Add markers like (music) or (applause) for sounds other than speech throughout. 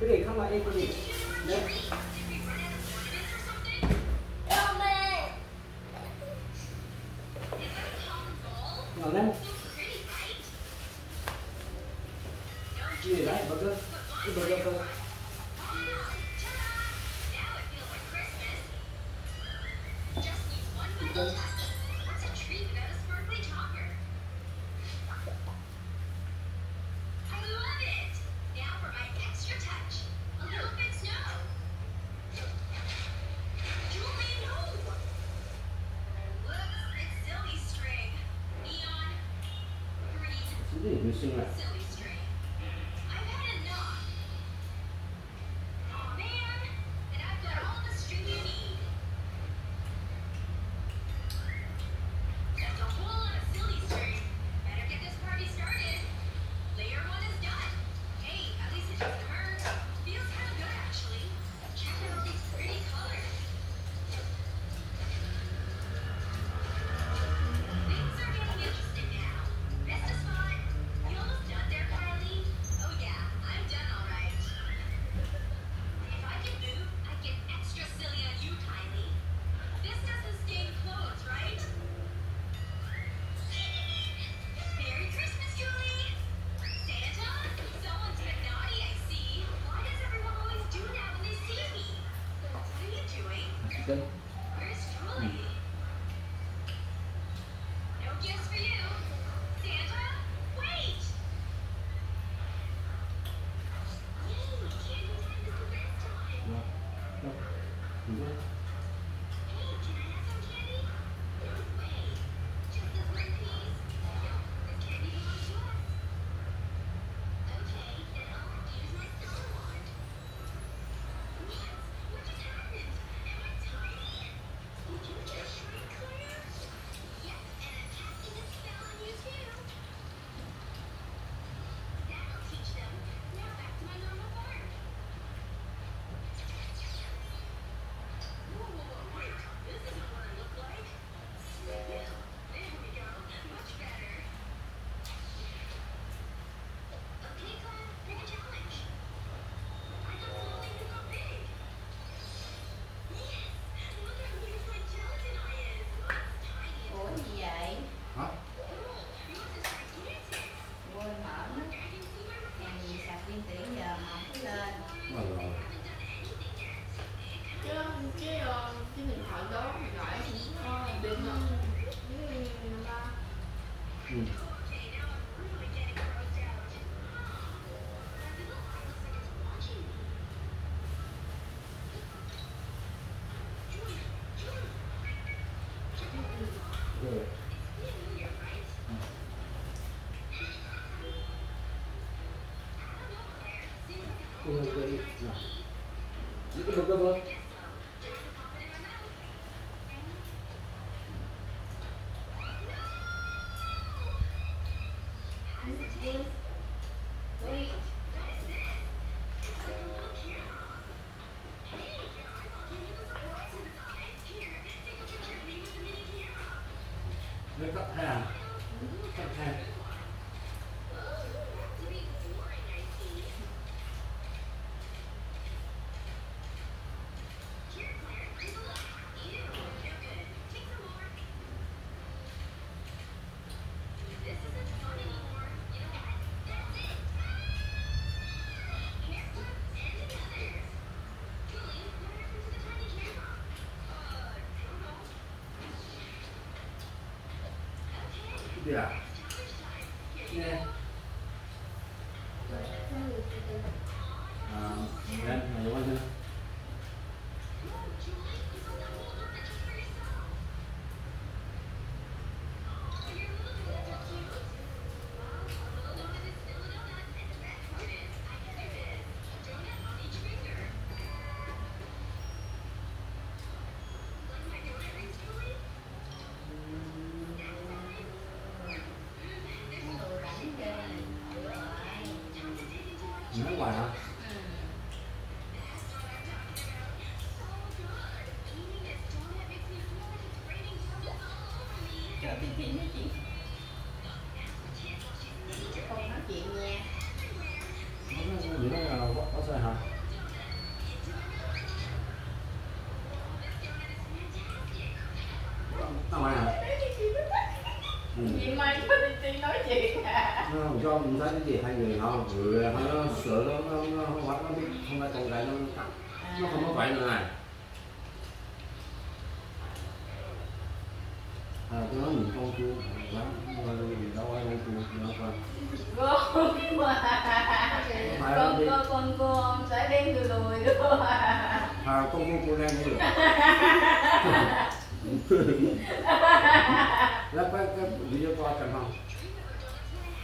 quý vị không lại em quý vị. Đấy. Ngon lắm Obrigado. 嗯。Yeah. không thấy cái gì hai người họ vừa nó sợ nó nó nó không bắt nó biết không ra con gái nó nó, nó không có phải nữa này à tôi nói mình con chưa lắm mà đâu ai con chưa đâu con con mà con con con cô ông sẽ đen từ đùi đúng không à con cô cô đang như được lắp cái cái video coi cần không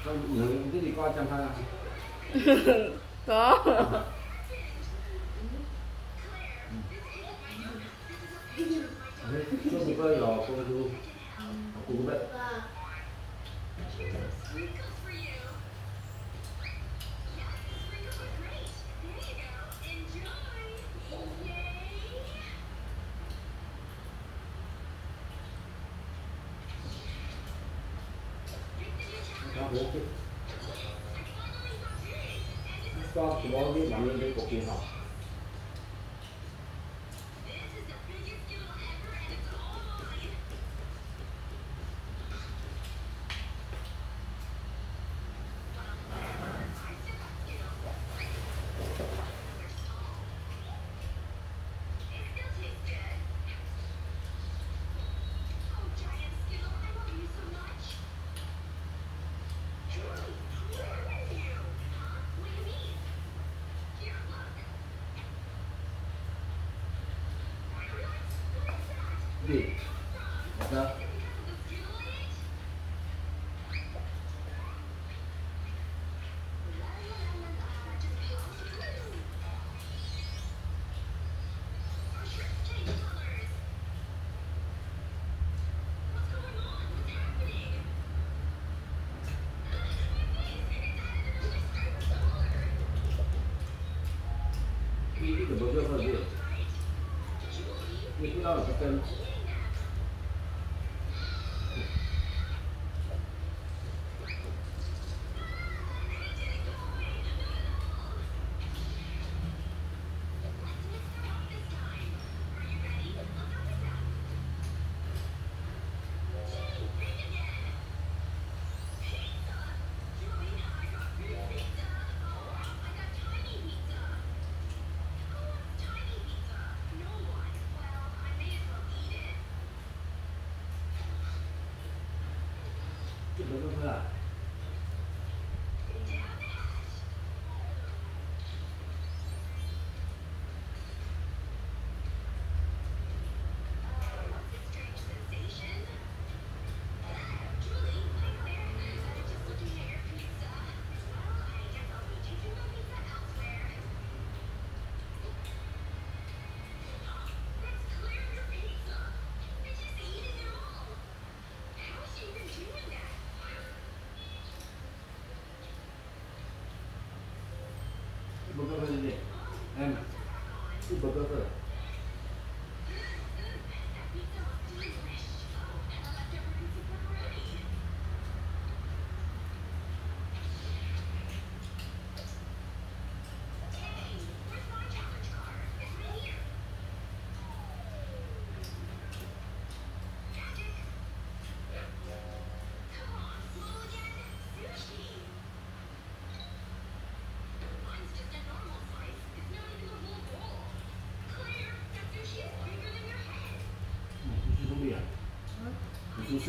có những cái gì coi chẳng không? (laughs) Có. Số một cái lò con luôn 六，好的。你怎么就是六？你不要去跟。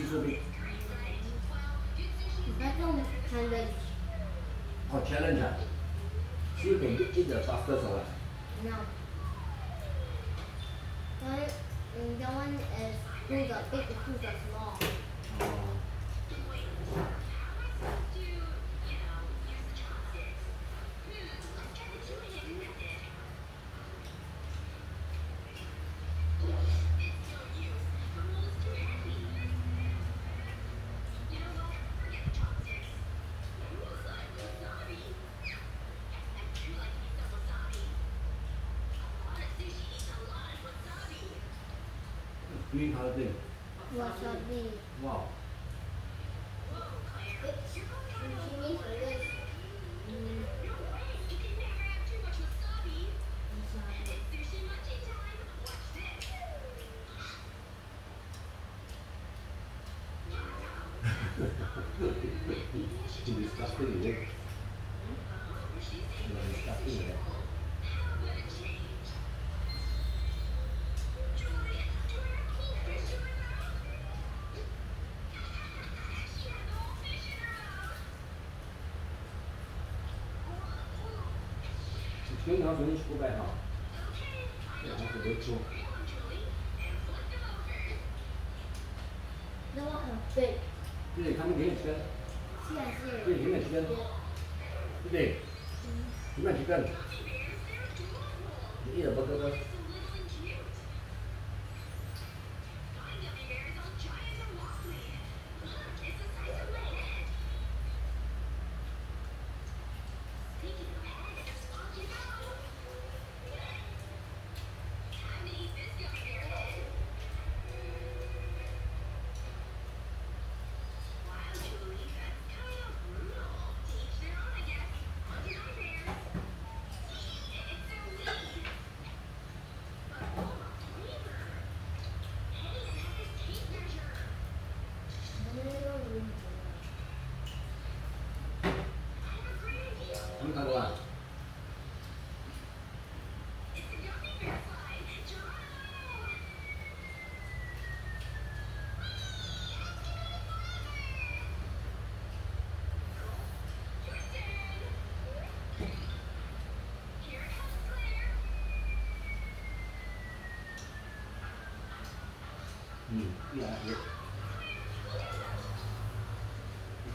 zrobić. Or challenge ah. her. You can eat the fastest or what? No. The one is who got big small. Green Holiday. Wasabi. Wow 平常准备出外头，对房子不租。那我很费。对，他们给你钱。对，给你钱。对对？你们几个？一点不多。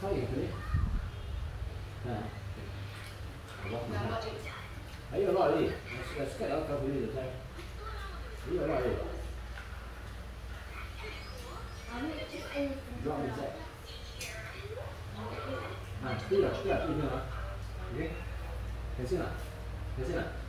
他也是的，嗯，对，我看看，还有哪里？那个摄像头看不，还有哪里？啊，你往那，对呀，对呀，对呀，哈，OK，看了，看见了。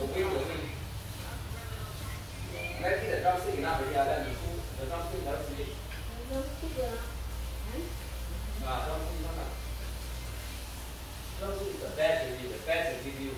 我不用我给你。来，记得张思颖拿回家，让你出，让张思颖来司机。张思颖，嗯。啊，张思颖他哪？张思颖的 best is the best review。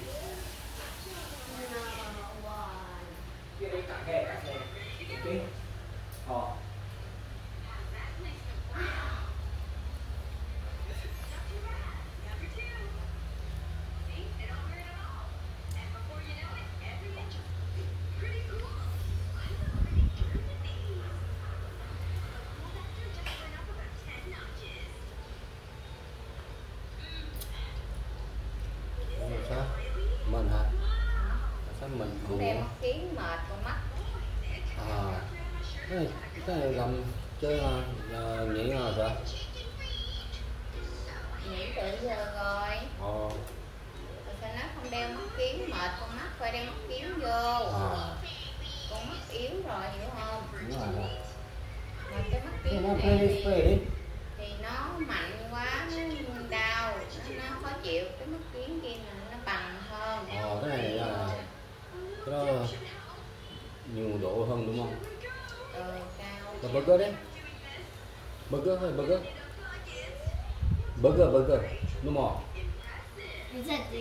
Này thì, play đi. thì nó mạnh quá nó đau nó, nó khó chịu cái mắt kiến kia là nó bằng hơn Ờ, cái này là cái đó nhiều độ hơn đúng không? ừ, cao Là burger đấy. Burger hay burger? Burger, burger. Đúng (laughs) không? Is that the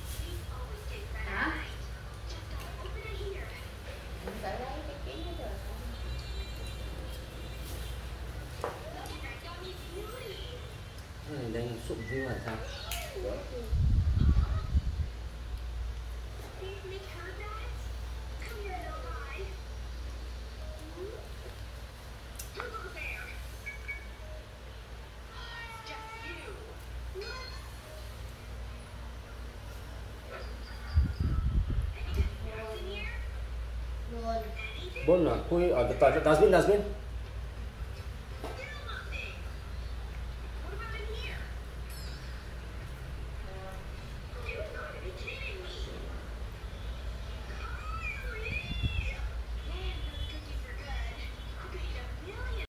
riêng là sao Bun lah, kui ada tak? Dasbin, dasbin.